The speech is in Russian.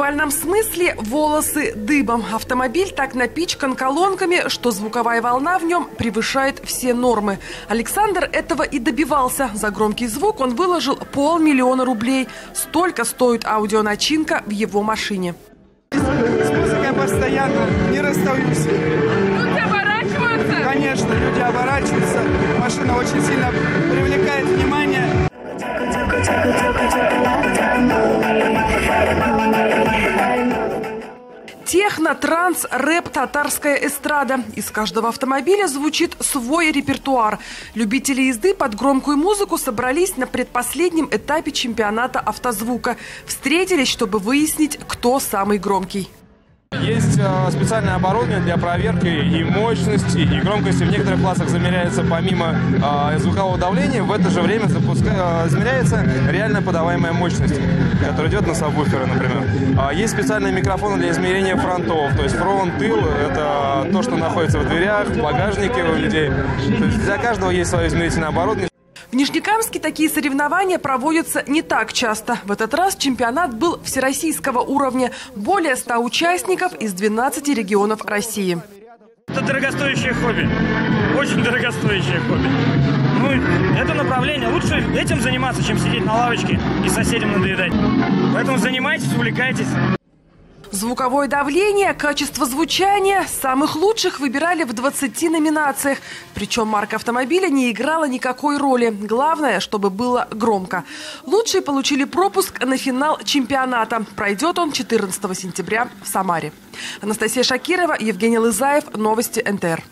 буквальном смысле волосы дыбом. Автомобиль так напичкан колонками, что звуковая волна в нем превышает все нормы. Александр этого и добивался. За громкий звук он выложил полмиллиона рублей. Столько стоит аудионачинка в его машине. С музыкой постоянно, не расстаюсь. Люди оборачиваются. Конечно, люди оборачиваются. Машина очень сильно привлекает внимание. Техно, транс, рэп, татарская эстрада. Из каждого автомобиля звучит свой репертуар. Любители езды под громкую музыку собрались на предпоследнем этапе чемпионата автозвука. Встретились, чтобы выяснить, кто самый громкий. Есть э, специальное оборудование для проверки и мощности, и громкости. В некоторых классах замеряется помимо э, звукового давления, в это же время запуска... э, измеряется реально подаваемая мощность, которая идет на сабвуферы, например. А есть специальные микрофоны для измерения фронтов, то есть фронт, тыл – это то, что находится в дверях, в багажнике у людей. То есть для каждого есть свое измерительное оборудование. В Нижнекамске такие соревнования проводятся не так часто. В этот раз чемпионат был всероссийского уровня. Более 100 участников из 12 регионов России. Это дорогостоящее хобби. Очень дорогостоящее хобби. Ну, это направление. Лучше этим заниматься, чем сидеть на лавочке и соседям надоедать. Поэтому занимайтесь, увлекайтесь. Звуковое давление, качество звучания. Самых лучших выбирали в 20 номинациях. Причем марка автомобиля не играла никакой роли. Главное, чтобы было громко. Лучшие получили пропуск на финал чемпионата. Пройдет он 14 сентября в Самаре. Анастасия Шакирова, Евгений Лызаев. Новости НТР.